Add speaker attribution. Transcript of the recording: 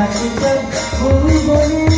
Speaker 1: Hãy subscribe vui vui